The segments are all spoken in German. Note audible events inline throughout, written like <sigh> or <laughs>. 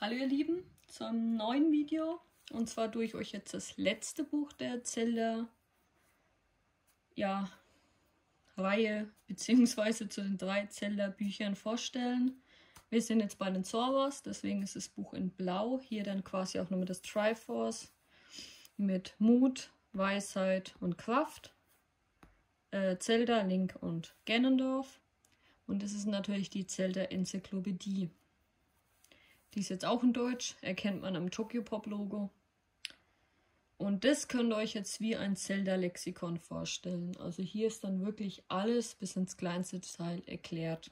Hallo ihr Lieben, zum neuen Video. Und zwar durch euch jetzt das letzte Buch der Zelda ja, Reihe beziehungsweise zu den drei Zelda Büchern vorstellen. Wir sind jetzt bei den Zorvas, deswegen ist das Buch in Blau. Hier dann quasi auch nochmal das Triforce mit Mut, Weisheit und Kraft. Äh, Zelda, Link und Ganondorf. Und es ist natürlich die Zelda Enzyklopädie. Die ist jetzt auch in Deutsch, erkennt man am Tokyo Pop Logo. Und das könnt ihr euch jetzt wie ein Zelda-Lexikon vorstellen. Also hier ist dann wirklich alles bis ins kleinste Detail erklärt,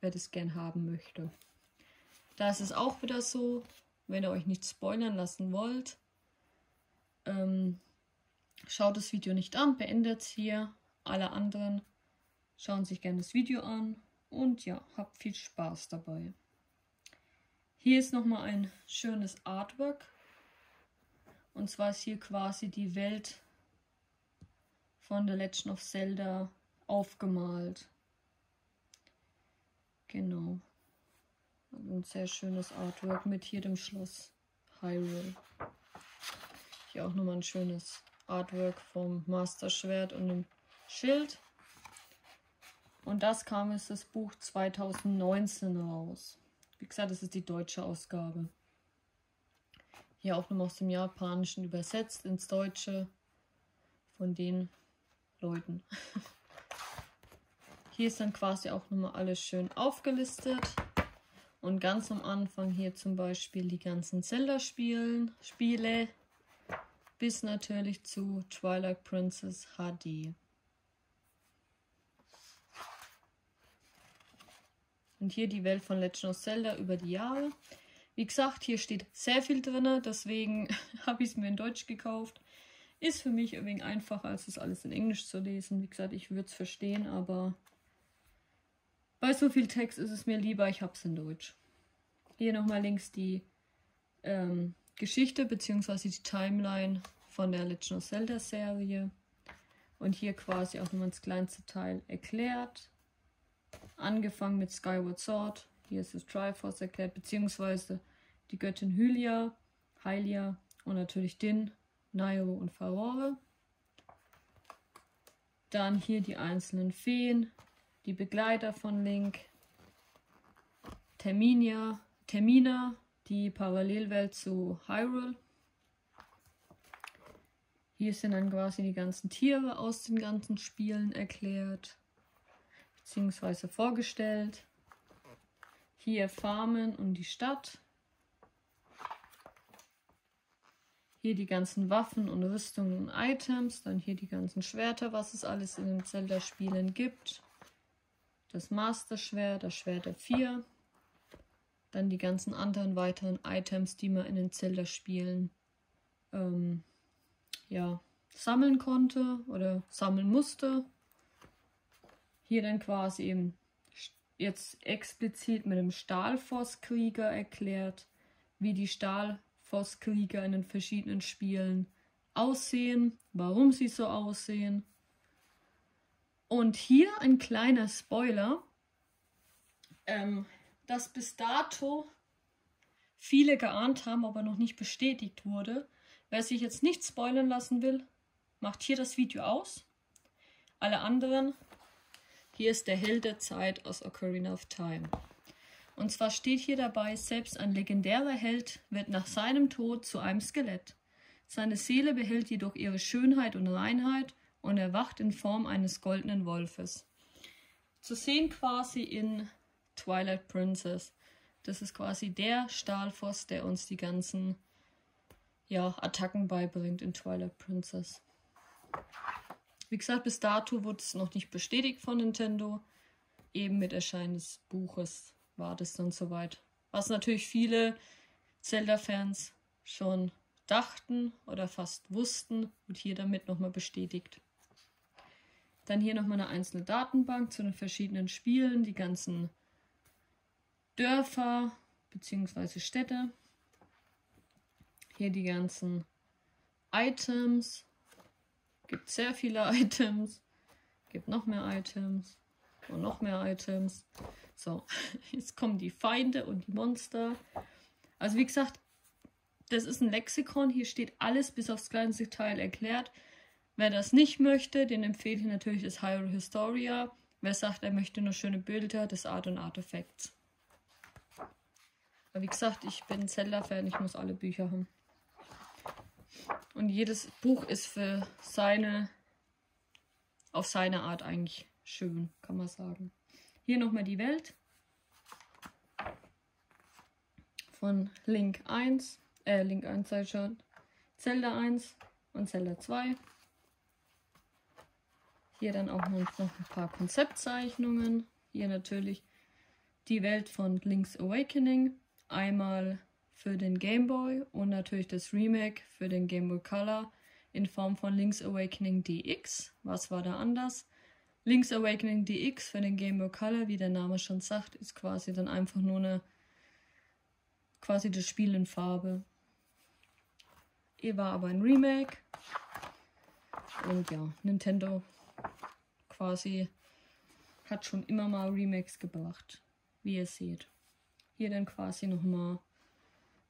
wer das gern haben möchte. Da ist es auch wieder so, wenn ihr euch nicht spoilern lassen wollt, ähm, schaut das Video nicht an, beendet es hier. Alle anderen schauen sich gerne das Video an und ja, habt viel Spaß dabei. Hier ist nochmal ein schönes Artwork. Und zwar ist hier quasi die Welt von The Legend of Zelda aufgemalt. Genau. Ein sehr schönes Artwork mit hier dem Schloss Hyrule. Hier auch nochmal ein schönes Artwork vom Master Schwert und dem Schild. Und das kam jetzt das Buch 2019 raus. Wie gesagt, das ist die deutsche Ausgabe. Hier auch nochmal aus dem Japanischen übersetzt ins Deutsche von den Leuten. <laughs> Hier ist dann quasi auch nochmal alles schön aufgelistet. Und ganz am Anfang hier zum Beispiel die ganzen Zelda-Spiele. Spiele, bis natürlich zu Twilight Princess HD. Und hier die Welt von Legend of Zelda über die Jahre. Wie gesagt, hier steht sehr viel drin, deswegen <laughs> habe ich es mir in Deutsch gekauft. Ist für mich ein wenig einfacher, als das alles in Englisch zu lesen. Wie gesagt, ich würde es verstehen, aber bei so viel Text ist es mir lieber, ich habe es in Deutsch. Hier nochmal links die ähm, Geschichte bzw. die Timeline von der Legend of Zelda Serie. Und hier quasi auch nochmal das kleinste Teil erklärt. Angefangen mit Skyward Sword. Hier ist das Triforce erklärt, beziehungsweise die Göttin Hylia, Hylia und natürlich Din, Nairo und Farore. Dann hier die einzelnen Feen, die Begleiter von Link, Terminia, Termina, die Parallelwelt zu Hyrule. Hier sind dann quasi die ganzen Tiere aus den ganzen Spielen erklärt bzw. vorgestellt. Hier Farmen und die Stadt. Hier die ganzen Waffen und Rüstungen und Items. Dann hier die ganzen Schwerter, was es alles in den Zelda-Spielen gibt. Das Master-Schwert, das Schwert der 4. Dann die ganzen anderen weiteren Items, die man in den Zelda-Spielen ähm, ja, sammeln konnte oder sammeln musste. Hier dann quasi jetzt explizit mit dem Stahlfosskrieger erklärt, wie die Stahlfosskrieger in den verschiedenen Spielen aussehen, warum sie so aussehen. Und hier ein kleiner Spoiler, ähm, dass bis dato viele geahnt haben, aber noch nicht bestätigt wurde. Wer sich jetzt nicht spoilern lassen will, macht hier das Video aus. Alle anderen hier ist der Held der Zeit aus Ocarina of Time. Und zwar steht hier dabei, selbst ein legendärer Held wird nach seinem Tod zu einem Skelett. Seine Seele behält jedoch ihre Schönheit und Reinheit und erwacht in Form eines goldenen Wolfes. Zu sehen quasi in Twilight Princess. Das ist quasi der Stahlfoss, der uns die ganzen ja, Attacken beibringt in Twilight Princess. Wie gesagt, bis dato wurde es noch nicht bestätigt von Nintendo. Eben mit Erscheinen des Buches war das dann soweit. Was natürlich viele Zelda-Fans schon dachten oder fast wussten, wird hier damit nochmal bestätigt. Dann hier nochmal eine einzelne Datenbank zu den verschiedenen Spielen, die ganzen Dörfer bzw. Städte. Hier die ganzen Items, Gibt sehr viele <laughs> Items. Gibt noch mehr Items. Und noch mehr Items. So, <laughs> jetzt kommen die Feinde und die Monster. Also wie gesagt, das ist ein Lexikon. Hier steht alles bis aufs kleinste Detail erklärt. Wer das nicht möchte, den empfehle ich natürlich das Hyrule Historia. Wer sagt, er möchte nur schöne Bilder, das Art und Artifacts. Aber wie gesagt, ich bin Zelda-Fan, ich muss alle Bücher haben. Und jedes Buch ist für seine, auf seine Art eigentlich schön, kann man sagen. Hier nochmal die Welt von Link 1, äh, Link 1 sei schon, Zelda 1 und Zelda 2. Hier dann auch noch, ein paar Konzeptzeichnungen. Hier natürlich die Welt von Link's Awakening. Einmal für den Game Boy und natürlich das Remake für den Game Boy Color in Form von Link's Awakening DX. Was war da anders? Link's Awakening DX für den Game Boy Color, wie der Name schon sagt, ist quasi dann einfach nur eine quasi das Spiel in Farbe. Hier war aber ein Remake. Und ja, Nintendo quasi hat schon immer mal Remakes gebracht, wie ihr seht. Hier dann quasi nochmal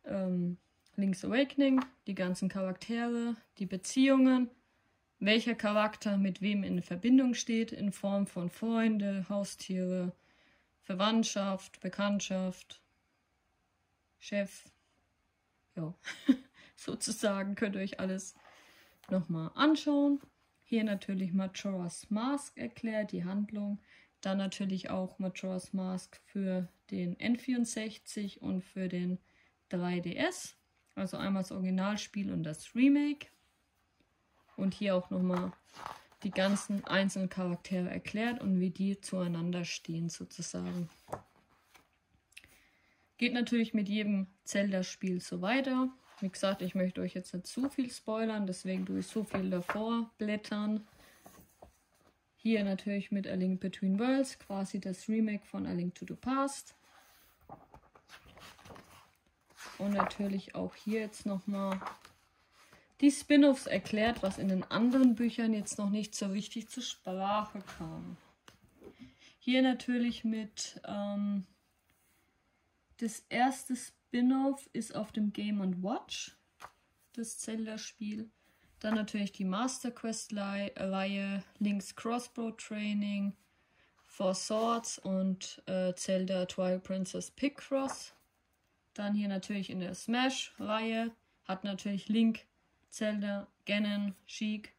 ähm, Link's Awakening, die ganzen Charaktere, die Beziehungen, welcher Charakter mit wem in Verbindung steht, in Form von Freunde, Haustiere, Verwandtschaft, Bekanntschaft, Chef. Ja, <laughs> sozusagen könnt ihr euch alles nochmal anschauen. Hier natürlich Majora's Mask erklärt, die Handlung. Dann natürlich auch Majora's Mask für den N64 und für den 3DS. Also einmal das Originalspiel und das Remake. Und hier auch nochmal die ganzen einzelnen Charaktere erklärt und wie die zueinander stehen sozusagen. Geht natürlich mit jedem Zelda-Spiel so weiter. Wie gesagt, ich möchte euch jetzt nicht zu viel spoilern, deswegen tue ich so viel davor blättern. Hier natürlich mit A Link Between Worlds, quasi das Remake von A Link to the Past. Und natürlich auch hier jetzt nochmal die Spin-offs erklärt, was in den anderen Büchern jetzt noch nicht so richtig zur Sprache kam. Hier natürlich mit ähm, das erste Spin-off ist auf dem Game Watch, das Zelda-Spiel. Dann natürlich die Master Quest-Reihe, Link's Crossbow Training, Four Swords und äh, Zelda Twilight Princess Picross. Dann hier natürlich in der Smash-Reihe hat natürlich Link, Zelda, Ganon, Sheik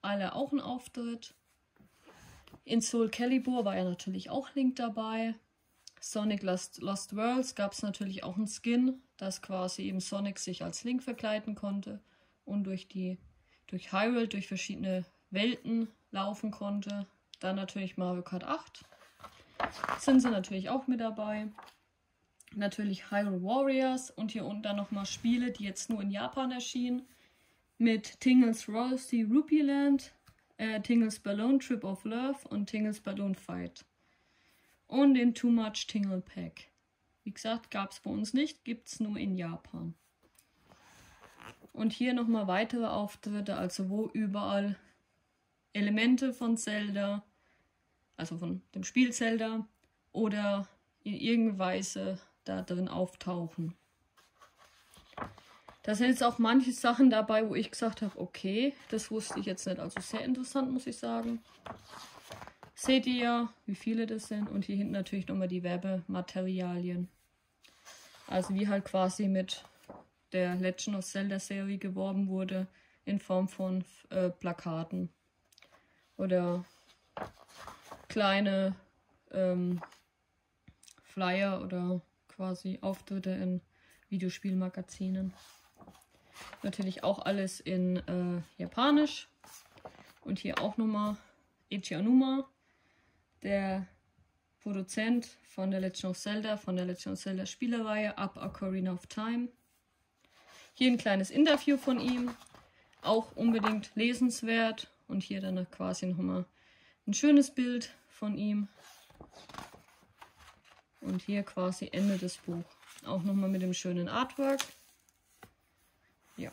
alle auch einen Auftritt. In Soul Calibur war ja natürlich auch Link dabei. Sonic Lost, Lost Worlds gab es natürlich auch einen Skin, dass quasi eben Sonic sich als Link verkleiden konnte und durch die durch Hyrule, durch verschiedene Welten laufen konnte. Dann natürlich Mario Kart 8. Sind sie natürlich auch mit dabei. Natürlich Hyrule Warriors und hier unten dann nochmal Spiele, die jetzt nur in Japan erschienen. Mit Tingles Royalty Rupee Land, äh, Tingles Balloon Trip of Love und Tingles Balloon Fight und den Too Much Tingle Pack. Wie gesagt, gab es bei uns nicht, gibt es nur in Japan. Und hier nochmal weitere Auftritte, also wo überall Elemente von Zelda, also von dem Spiel Zelda, oder in irgendeiner Weise da drin auftauchen. Da sind jetzt auch manche Sachen dabei, wo ich gesagt habe, okay, das wusste ich jetzt nicht. Also sehr interessant, muss ich sagen. Seht ihr wie viele das sind. Und hier hinten natürlich nochmal die Werbematerialien. Also wie halt quasi mit der Legend of Zelda Serie geworben wurde in Form von äh, Plakaten. Oder kleine ähm, Flyer oder quasi Auftritte in Videospielmagazinen. Natürlich auch alles in äh, Japanisch. Und hier auch nochmal Ichianuma der Produzent von der Legend of Zelda, von der Legend of Zelda Spielereihe Up Ocarina of Time. Hier ein kleines Interview von ihm, auch unbedingt lesenswert. Und hier dann quasi nochmal ein schönes Bild von ihm. Und hier quasi Ende des Buch. Auch nochmal mit dem schönen Artwork. Ja.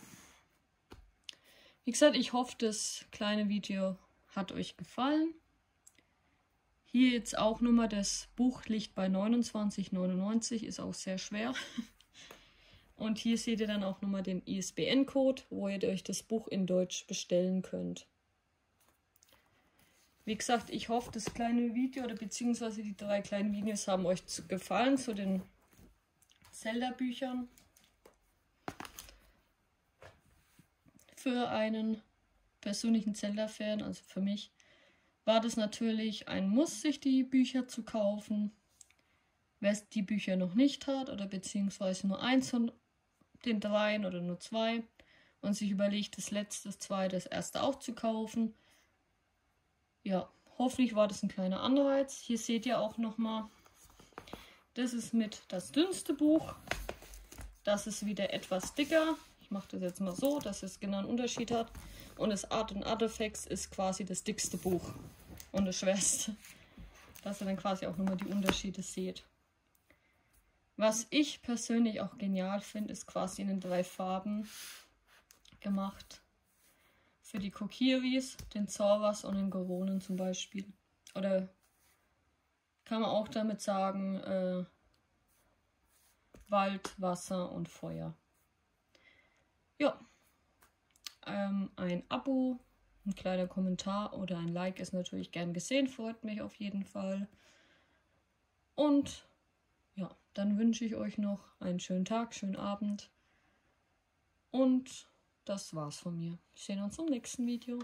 Wie gesagt, ich hoffe, das kleine Video hat euch gefallen. Hier jetzt auch nochmal das Buch liegt bei 29,99, ist auch sehr schwer. <laughs> Und hier seht ihr dann auch nochmal den ISBN-Code, wo ihr euch das Buch in Deutsch bestellen könnt. Wie gesagt, ich hoffe, das kleine Video oder beziehungsweise die drei kleinen Videos haben euch gefallen zu den Zelda-Büchern. Für einen persönlichen Zelda-Fan, also für mich, war das natürlich ein Muss, sich die Bücher zu kaufen. Wer die Bücher noch nicht hat oder beziehungsweise nur eins von den dreien oder nur zwei und sich überlegt, das letzte, das zweite, das erste auch zu kaufen. Ja, hoffentlich war das ein kleiner Anreiz. Hier seht ihr auch nochmal, das ist mit das dünnste Buch. Das ist wieder etwas dicker. Ich mache das jetzt mal so, dass es genau einen Unterschied hat. Und das Art und Artifacts ist quasi das dickste Buch und das schwerste. Dass ihr dann quasi auch nochmal die Unterschiede seht. Was ich persönlich auch genial finde, ist quasi in den drei Farben gemacht. Für die Kokiris, den Zorvas und den Goronen zum Beispiel. Oder kann man auch damit sagen, äh, Wald, Wasser und Feuer. Ja, ähm, ein Abo, ein kleiner Kommentar oder ein Like ist natürlich gern gesehen, freut mich auf jeden Fall. Und ja, dann wünsche ich euch noch einen schönen Tag, schönen Abend. Und das war's von mir. Wir sehen uns im nächsten Video.